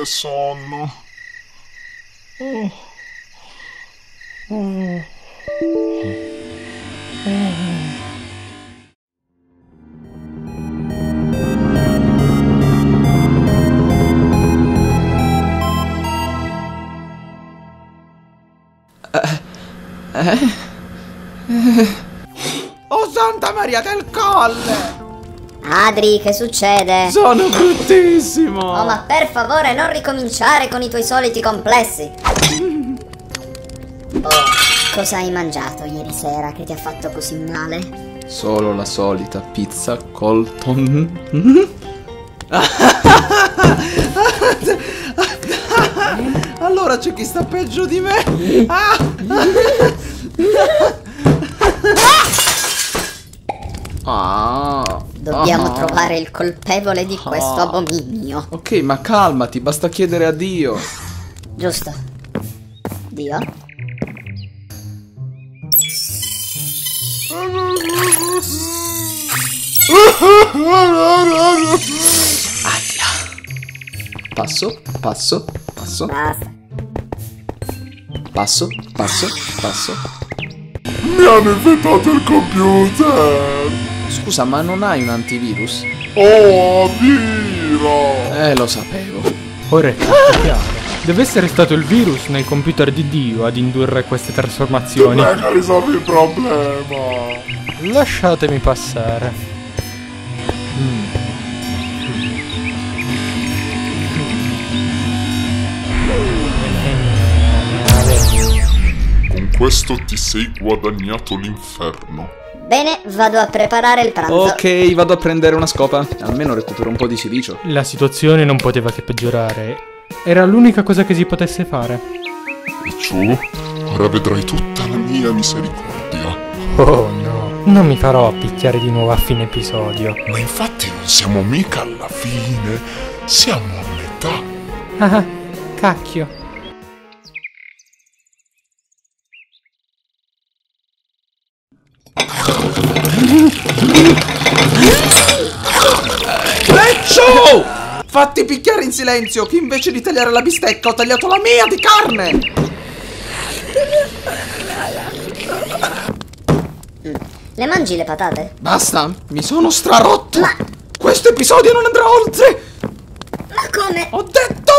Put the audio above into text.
Che sonno. Oh. Oh. Oh Santa Maria del Colle! Adri, che succede? Sono bruttissimo! Oh, ma per favore non ricominciare con i tuoi soliti complessi. Oh, cosa hai mangiato ieri sera che ti ha fatto così male? Solo la solita pizza Colton. allora Dobbiamo Ah. trovare il colpevole di questo Ah. abominio. Ok, ma calmati, basta chiedere a Dio. Giusto? Dio? Passo, passo, passo, Basta. passo, passo, passo. Mi hanno infettato il computer. Scusa, ma non hai un antivirus? Oh, Viro. Eh, lo sapevo. Ora è tutto chiaro. Deve essere stato il virus nel computer di Dio ad indurre queste trasformazioni. Prega, risolvi il problema. Lasciatemi passare. Questo ti sei guadagnato l'inferno. Bene, vado a preparare il pranzo. Ok, vado a prendere una scopa. Almeno recupero un po' di silicio. La situazione non poteva che peggiorare. Era l'unica cosa che si potesse fare. E ciò, ora vedrai tutta la mia misericordia. Oh no, non mi farò picchiare di nuovo a fine episodio. Ma infatti non siamo mica alla fine, siamo a metà. Ah, cacchio. Fatti picchiare in silenzio, che invece di tagliare la bistecca ho tagliato la mia di carne! Le mangi le patate? Basta, mi sono strarotto! Ma- Questo episodio non andrà oltre! Ma come? Ho detto